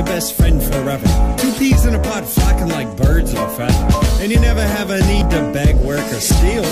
your best friend forever. Two peas in a pod flocking like birds of a feather. And you never have a need to beg, work, or steal.